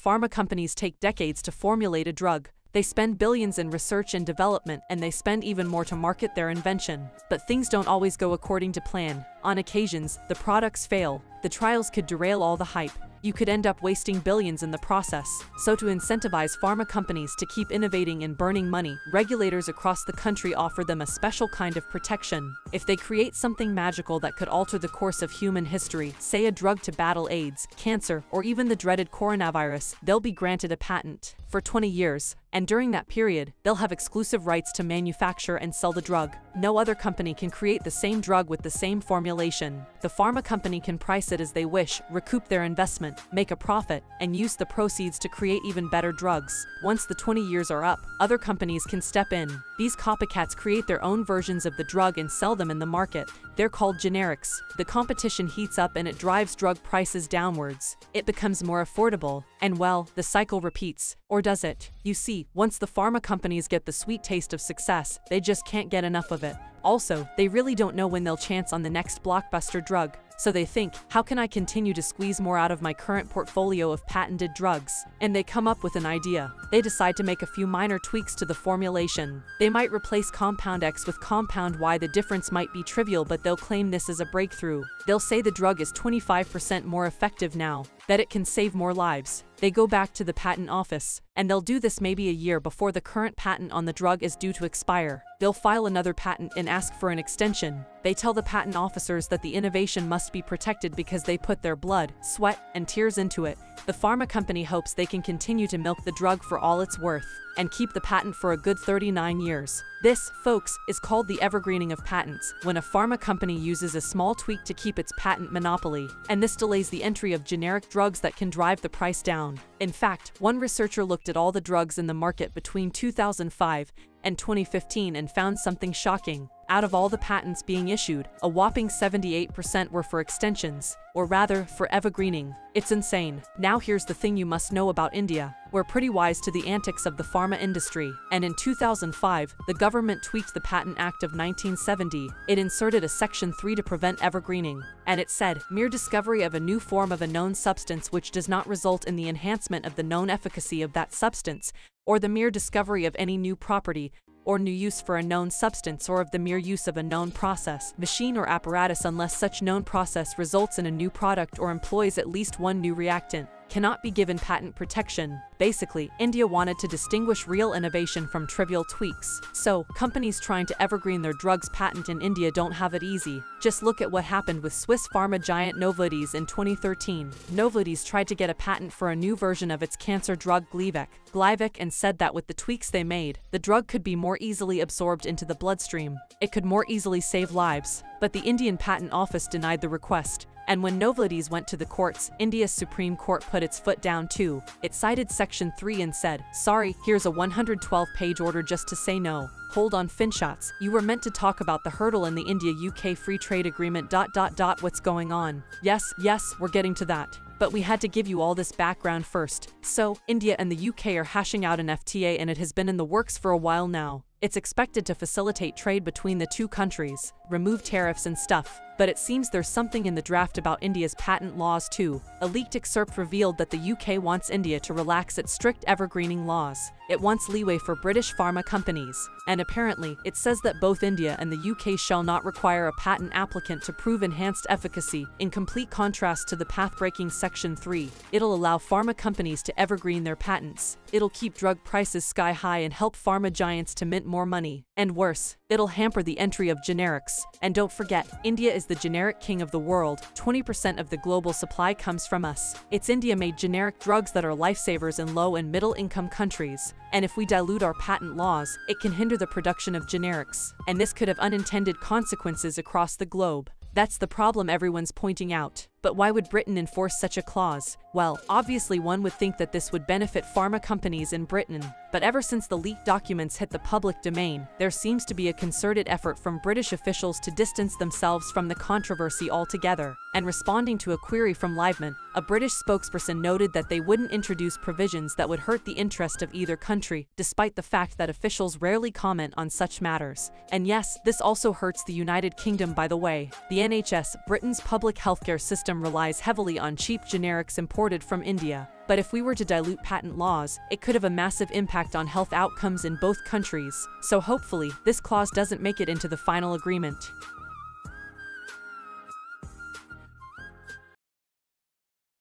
pharma companies take decades to formulate a drug. They spend billions in research and development, and they spend even more to market their invention. But things don't always go according to plan. On occasions, the products fail. The trials could derail all the hype. You could end up wasting billions in the process. So to incentivize pharma companies to keep innovating and burning money, regulators across the country offer them a special kind of protection. If they create something magical that could alter the course of human history, say a drug to battle AIDS, cancer, or even the dreaded coronavirus, they'll be granted a patent for 20 years, and during that period, they'll have exclusive rights to manufacture and sell the drug. No other company can create the same drug with the same formulation. The pharma company can price it as they wish, recoup their investment, make a profit, and use the proceeds to create even better drugs. Once the 20 years are up, other companies can step in. These copycats create their own versions of the drug and sell them in the market. They're called generics. The competition heats up and it drives drug prices downwards. It becomes more affordable, and well, the cycle repeats. Or does it? You see, once the pharma companies get the sweet taste of success, they just can't get enough of it. Also, they really don't know when they'll chance on the next blockbuster drug. So they think, how can I continue to squeeze more out of my current portfolio of patented drugs? And they come up with an idea. They decide to make a few minor tweaks to the formulation. They might replace compound X with compound Y. The difference might be trivial, but they'll claim this is a breakthrough. They'll say the drug is 25% more effective now, that it can save more lives. They go back to the patent office, and they'll do this maybe a year before the current patent on the drug is due to expire. They'll file another patent and ask for an extension. They tell the patent officers that the innovation must be protected because they put their blood, sweat, and tears into it. The pharma company hopes they can continue to milk the drug for all it's worth and keep the patent for a good 39 years. This, folks, is called the evergreening of patents, when a pharma company uses a small tweak to keep its patent monopoly, and this delays the entry of generic drugs that can drive the price down. In fact, one researcher looked at all the drugs in the market between 2005 and 2015 and found something shocking. Out of all the patents being issued, a whopping 78% were for extensions, or rather, for evergreening. It's insane. Now here's the thing you must know about India. We're pretty wise to the antics of the pharma industry, and in 2005, the government tweaked the Patent Act of 1970. It inserted a Section 3 to prevent evergreening, and it said, mere discovery of a new form of a known substance which does not result in the enhancement of the known efficacy of that substance, or the mere discovery of any new property, or new use for a known substance or of the mere use of a known process, machine or apparatus unless such known process results in a new product or employs at least one new reactant cannot be given patent protection. Basically, India wanted to distinguish real innovation from trivial tweaks. So, companies trying to evergreen their drugs patent in India don't have it easy. Just look at what happened with Swiss pharma giant Novartis in 2013. Novartis tried to get a patent for a new version of its cancer drug Gleevec, Gleevec and said that with the tweaks they made, the drug could be more easily absorbed into the bloodstream. It could more easily save lives. But the Indian Patent Office denied the request. And when Novartis went to the courts, India's Supreme Court put its foot down too. It cited Section 3 and said, sorry, here's a 112-page order just to say no. Hold on Finshots, you were meant to talk about the hurdle in the India-UK Free Trade Agreement dot dot dot what's going on. Yes, yes, we're getting to that. But we had to give you all this background first. So, India and the UK are hashing out an FTA and it has been in the works for a while now. It's expected to facilitate trade between the two countries, remove tariffs and stuff, but it seems there's something in the draft about India's patent laws too. A leaked excerpt revealed that the UK wants India to relax its strict evergreening laws. It wants leeway for British pharma companies, and apparently, it says that both India and the UK shall not require a patent applicant to prove enhanced efficacy, in complete contrast to the path-breaking Section 3. It'll allow pharma companies to evergreen their patents. It'll keep drug prices sky high and help pharma giants to mint more money. And worse, it'll hamper the entry of generics. And don't forget, India is the generic king of the world. 20% of the global supply comes from us. It's India-made generic drugs that are lifesavers in low and middle income countries. And if we dilute our patent laws, it can hinder the production of generics. And this could have unintended consequences across the globe. That's the problem everyone's pointing out. But why would Britain enforce such a clause? Well, obviously one would think that this would benefit pharma companies in Britain. But ever since the leaked documents hit the public domain, there seems to be a concerted effort from British officials to distance themselves from the controversy altogether. And responding to a query from Livemint, a British spokesperson noted that they wouldn't introduce provisions that would hurt the interest of either country, despite the fact that officials rarely comment on such matters. And yes, this also hurts the United Kingdom by the way. The NHS, Britain's public healthcare system system relies heavily on cheap generics imported from India. But if we were to dilute patent laws, it could have a massive impact on health outcomes in both countries. So hopefully, this clause doesn't make it into the final agreement.